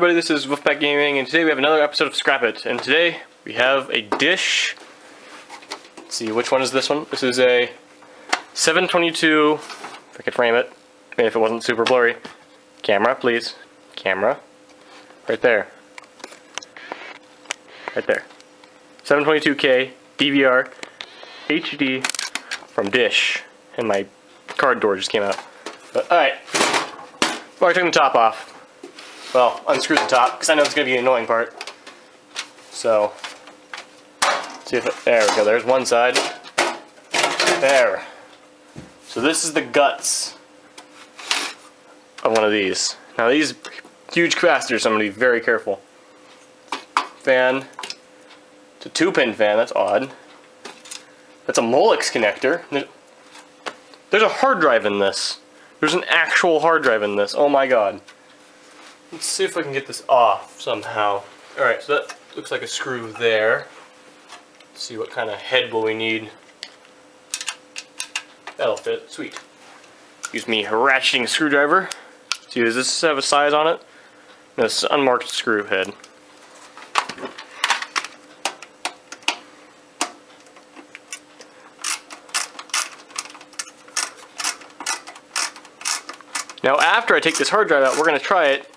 everybody, this is Wolfpack Gaming, and today we have another episode of Scrap It. And today we have a dish. Let's see, which one is this one? This is a 722, if I could frame it, if it wasn't super blurry. Camera, please. Camera. Right there. Right there. 722K DVR HD from Dish. And my card door just came out. But, alright. Well, I took the top off. Well, unscrew the top, because I know it's going to be an annoying part. So, see if it, there we go, there's one side. There. So this is the guts of one of these. Now these huge capacitors, I'm going to be very careful. Fan. It's a two pin fan, that's odd. That's a Molex connector. There's a hard drive in this. There's an actual hard drive in this. Oh my god. Let's see if I can get this off somehow. Alright, so that looks like a screw there. Let's see what kind of head will we need. That'll fit. Sweet. Use me ratcheting screwdriver. See, does this have a size on it? This unmarked screw head. Now after I take this hard drive out, we're going to try it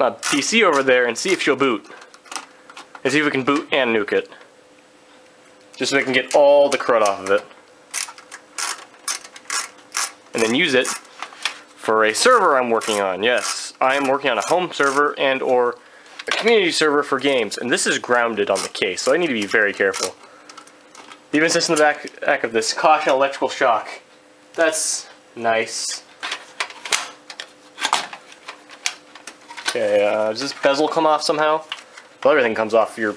my PC over there and see if she'll boot. And see if we can boot and nuke it. Just so we can get all the crud off of it. And then use it for a server I'm working on. Yes, I am working on a home server and or a community server for games. And this is grounded on the case, so I need to be very careful. Even says in the back, back of this, caution electrical shock. That's nice. Okay, uh, does this bezel come off somehow? Well, everything comes off if you're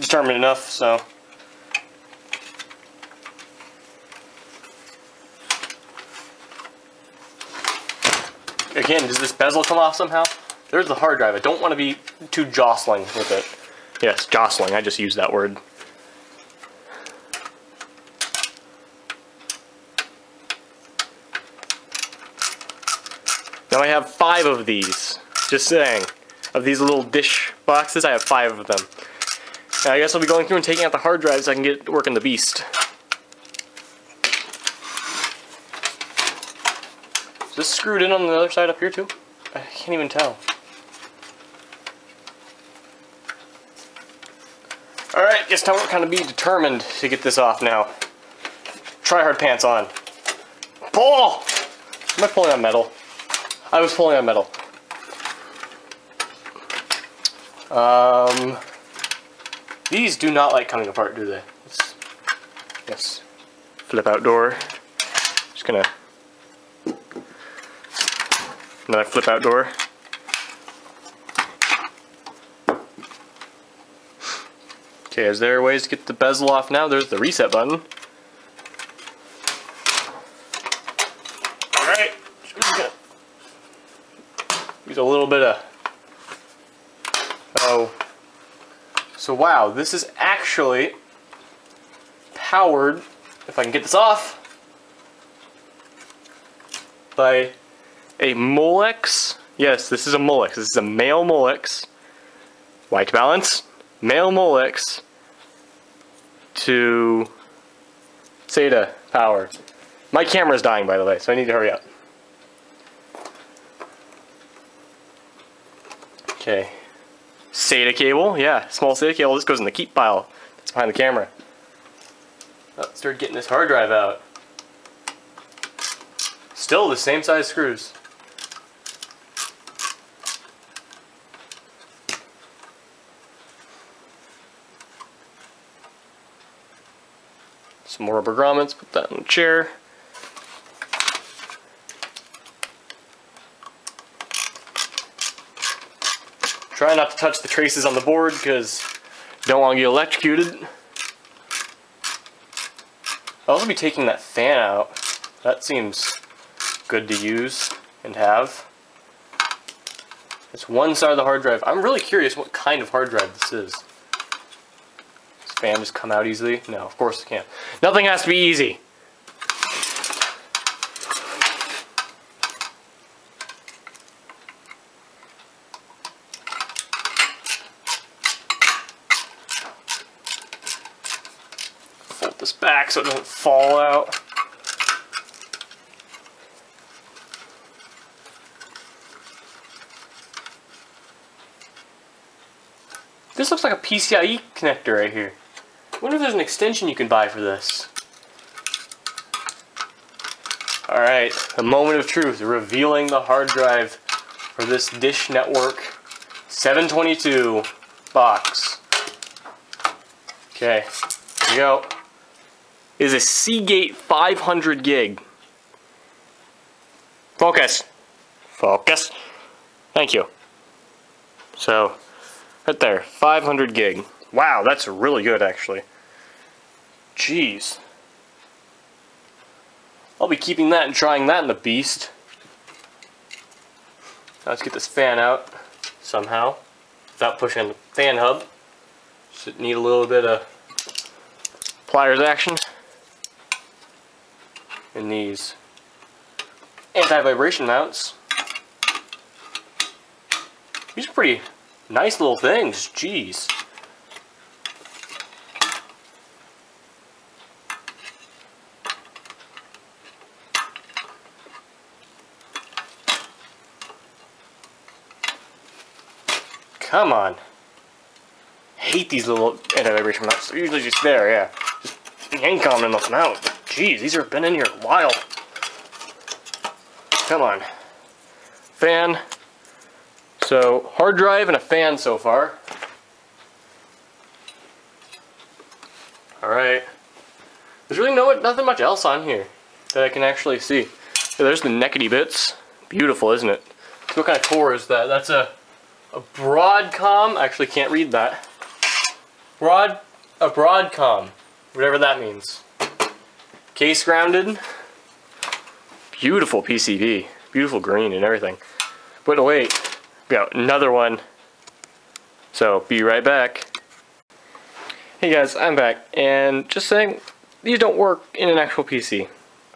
determined enough, so. Again, does this bezel come off somehow? There's the hard drive. I don't want to be too jostling with it. Yes, jostling. I just used that word. Now I have five of these. Just saying. Of these little dish boxes, I have five of them. Now, I guess I'll be going through and taking out the hard drives so I can get working the beast. Is this screwed in on the other side up here too? I can't even tell. Alright, guess time we're kind of be determined to get this off now. Try hard pants on. Pull! Am I pulling on metal? I was pulling on metal. Um, these do not like coming apart, do they? Let's, yes. Flip out door. Just gonna. Another flip out door. Okay, is there ways to get the bezel off now? There's the reset button. Alright, use a little bit of so, so wow, this is actually powered, if I can get this off, by a Molex. Yes, this is a Molex. This is a male Molex. White balance, male Molex to SATA power. My camera's dying, by the way, so I need to hurry up. Okay. SATA cable, yeah, small SATA cable. This goes in the keep pile. That's behind the camera. Oh, start getting this hard drive out. Still the same size screws. Some more rubber grommets, put that in the chair. Try not to touch the traces on the board because don't want to get electrocuted. Oh, I'll also be taking that fan out. That seems good to use and have. It's one side of the hard drive. I'm really curious what kind of hard drive this is. Does fan just come out easily? No, of course it can't. Nothing has to be easy. This back so it doesn't fall out. This looks like a PCIe connector right here. I wonder if there's an extension you can buy for this. Alright, the moment of truth, revealing the hard drive for this Dish Network 722 box. Okay, here we go. Is a Seagate 500 gig. Focus. Focus. Thank you. So, right there, 500 gig. Wow, that's really good actually. Jeez. I'll be keeping that and trying that in the beast. Now let's get this fan out somehow without pushing the fan hub. Just need a little bit of pliers action. And these anti-vibration mounts. These are pretty nice little things, jeez. Come on. hate these little anti-vibration mounts. They're usually just there, yeah. Just yank on them out. Jeez, these have been in here a while. Come on. Fan. So, hard drive and a fan so far. Alright. There's really no nothing much else on here that I can actually see. Yeah, there's the neckety bits. Beautiful, isn't it? what kind of core is that? That's a a Broadcom, I actually can't read that. Broad, a Broadcom, whatever that means. Case grounded. Beautiful PCB, beautiful green and everything. But oh, wait, we got another one. So be right back. Hey guys, I'm back, and just saying, these don't work in an actual PC.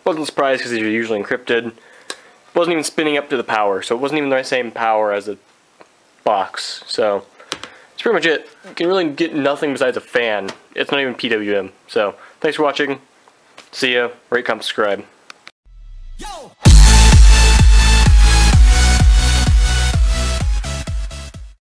Wasn't surprised because these are usually encrypted. Wasn't even spinning up to the power, so it wasn't even the same power as a box. So that's pretty much it. You can really get nothing besides a fan. It's not even PWM. So thanks for watching. See ya. Rate, comment, subscribe.